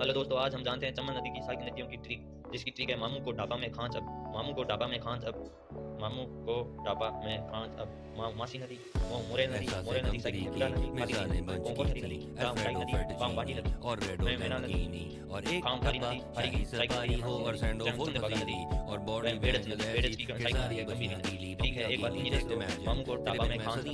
hello दोस्तों आज हम जानते हैं चमन नदी की सारी नदियों की ट्रिक जिसकी ट्रिक है मामू को ढाबा में खांच अब मामू को ढाबा में खांच अब मामू को ढाबा में खांच अब मा, मासी नदी मोरे नदी मोरे नदी सारी खुदा नदी मादी नदी कोंको नदी राम नदी बाम नदी और रेडो मैं नदी और एक कामकारी नदी हरी सरकारी हो और सैंडो फुल नदी और बॉर्डर बेड़च बेड़च की सारी नदी गंभीर नदी ठीक है एक बात ये दोस्तों मामू को ढाबा में खांच